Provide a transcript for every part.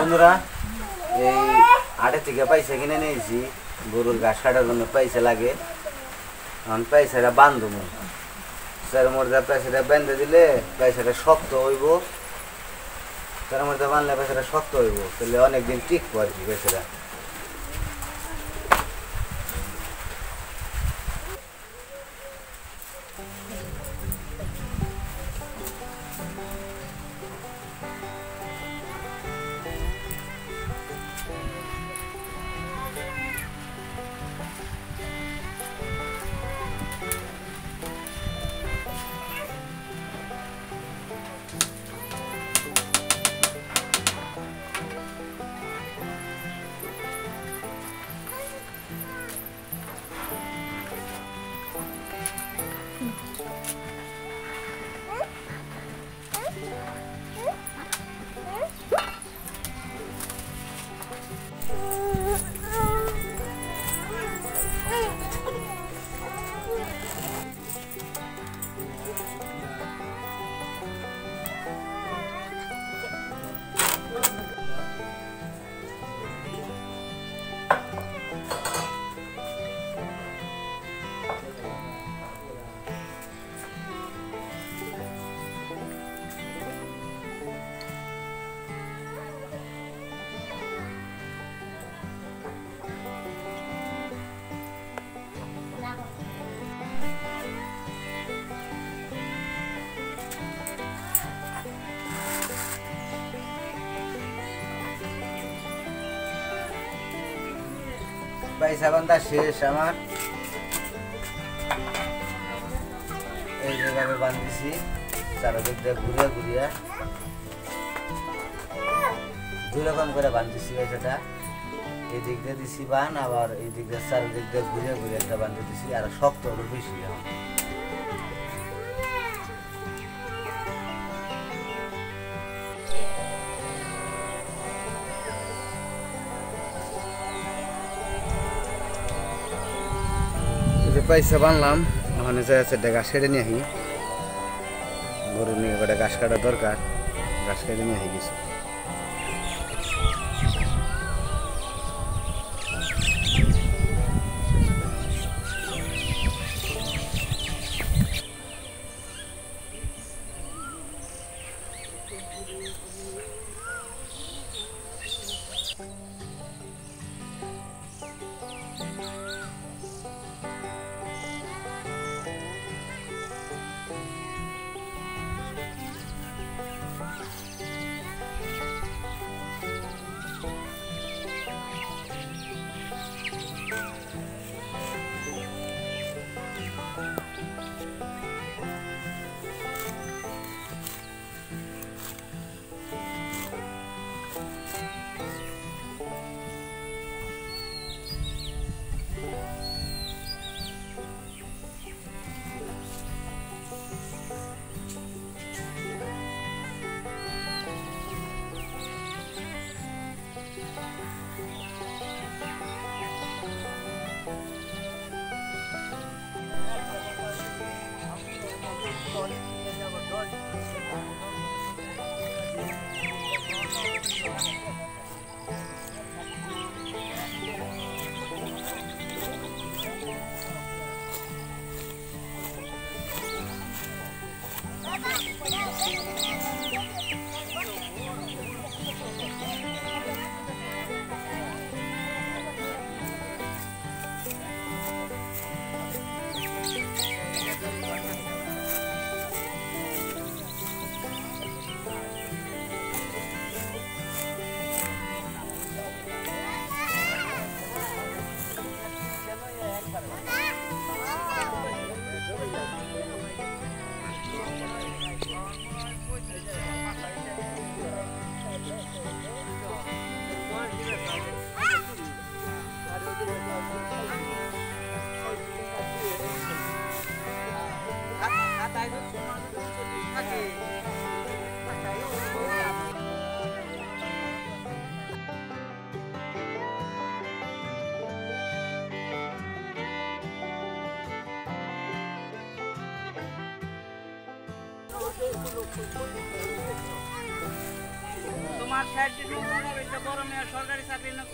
বন্ধুরা, এই আটে থেকে পয়সা কিনে নিয়েছি। গরুর ঘাস কাটার জন্য পয়সা লাগে। এখন পয়সাটা বান্ধব। তার মধ্যে পয়সাটা বেঁধে দিলে পয়সাটা শক্ত হইব। তার মধ্যে বানলে পয়সাটা শক্ত হইব। তাহলে অনেকদিন টিকবো আর কি পয়সাটা। পয়সা বান্ধা শেষ আমার। এই যেভাবে বান্ধিছি চারদিক দিয়ে ঘুরিয়া ঘুরিয়া। দুই রকম করে বান্ধিছি সেটা এই দিক দিয়ে দিছি বান, আবার এই দিক দিয়ে চারদিক দিয়ে ঘুরিয়া ঘুরিয়ে একটা বান্ধে দিছি, আর শক্ত হলো বেশি এখন। যে বানলাম, ওখানে যাই আছে গাছ কেটে নিয়ে আসি গরু নিয়ে একটা গাছ কাটা দরকার গাছ কেটে নিয়ে আসি কিছু তোমার স্যার যে গরমে সরকারি চাকরি না।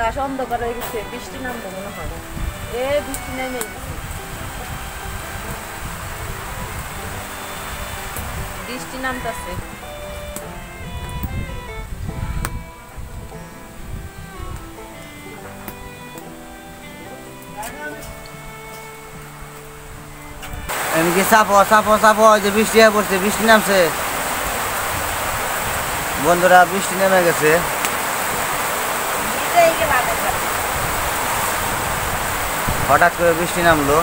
আকাশ অন্ধকার হয়ে গেছে, বৃষ্টি নামবে মনে এ বৃষ্টি নেমে গেছে। বৃষ্টি নামতেছে। চাপো চাপো ওই যে বৃষ্টি পড়ছে, বৃষ্টি নামছে। বন্ধুরা, বৃষ্টি নেমে গেছে। হঠাৎ করে বৃষ্টি নামলো।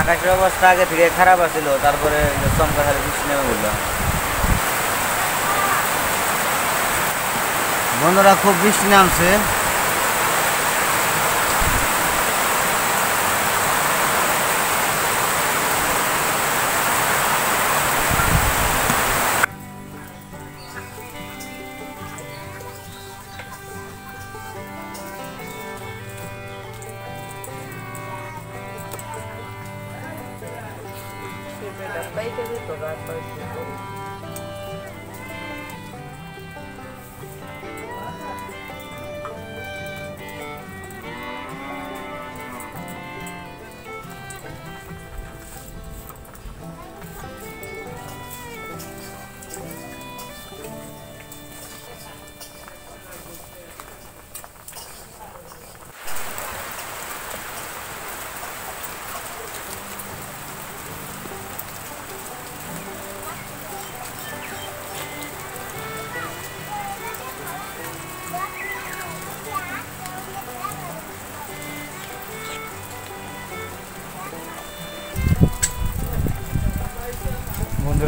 আকাশের অবস্থা আগে থেকে খারাপ আছিল, তারপরে চমকা খালি বৃষ্টি নেমে গেল। বন্ধুরা, খুব বৃষ্টি নামছে। Bye ka dito, rappers dito.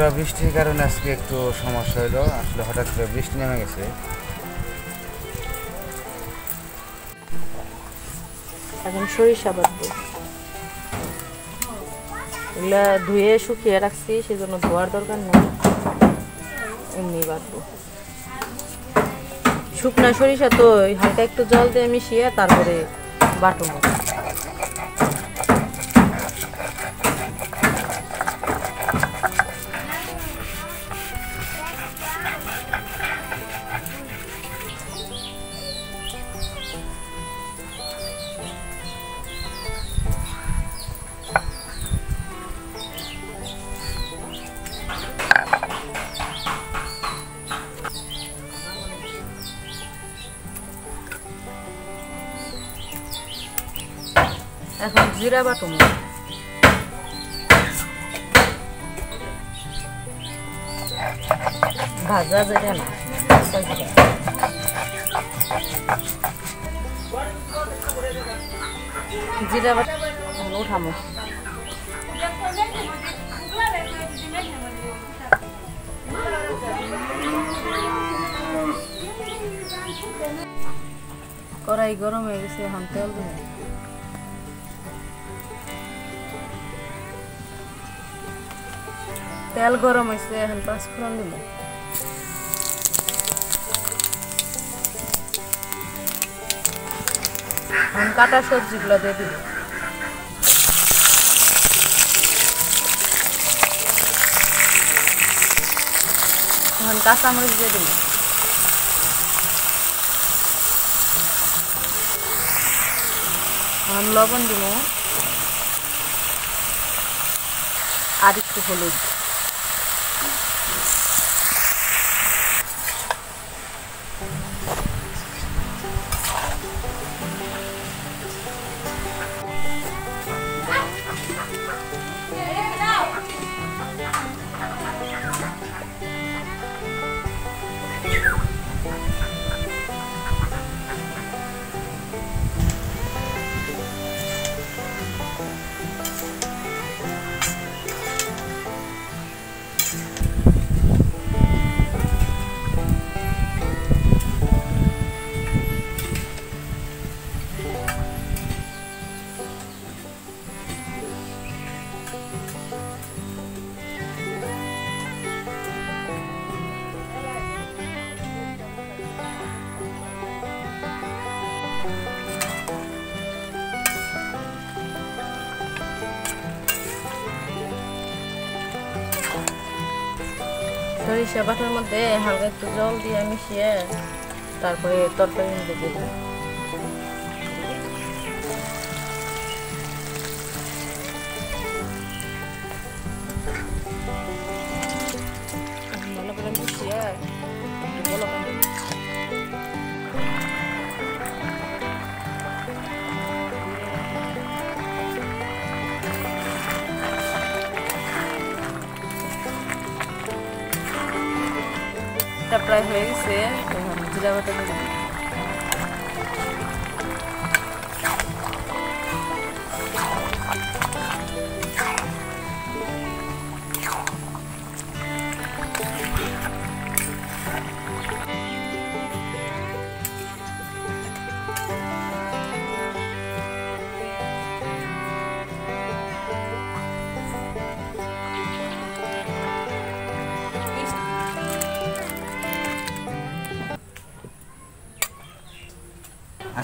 করে বৃষ্টির কারণে আজকে একটু সমস্যা হলো আসলে হঠাৎ করে বৃষ্টি নেমে গেছে। এখন সরিষা বাটবো এগুলা ধুয়ে শুকিয়ে রাখছি, সেজন্য ধোয়ার দরকার নেই। এমনি বাটবো শুকনা সরিষা তো হালকা একটু জল দিয়ে মিশিয়ে তারপরে বাটবো। জিরা ভাজা যেটা না জিরা। জিরা উঠামো কড়াই গরম হয়ে গেছে এখন তেল দেবো তেল গরম হয়েছে এখন পাঁচফোড়ন দিব। এখন কাটা সবজিগুলো দিয়ে দিব। এখন কাঁচামরিচ দিয়ে দিব। এখন লবণ দিব। আর একটু হলুদ। সরিষা বাটার মধ্যে হালকা একটু জল দিয়ে মিশিয়ে তারপরে তরকারি মধ্যে দিয়ে এটা প্রায় হয়ে গেছে এখন জিরা বাটা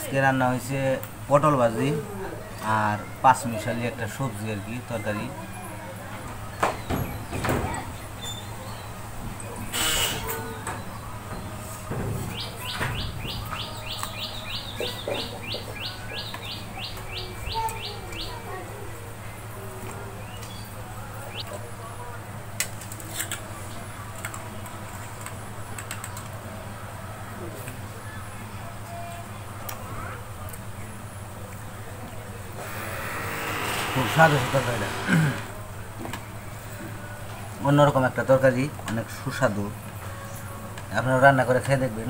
আজকে রান্না হয়েছে পটল ভাজি আর পাঁচ মিশালি একটা সবজি আর কি তরকারি। স্বাদ হয়েছে তরকারিটা অন্যরকম একটা তরকারি অনেক সুস্বাদু। আপনারা রান্না করে খেয়ে দেখবেন।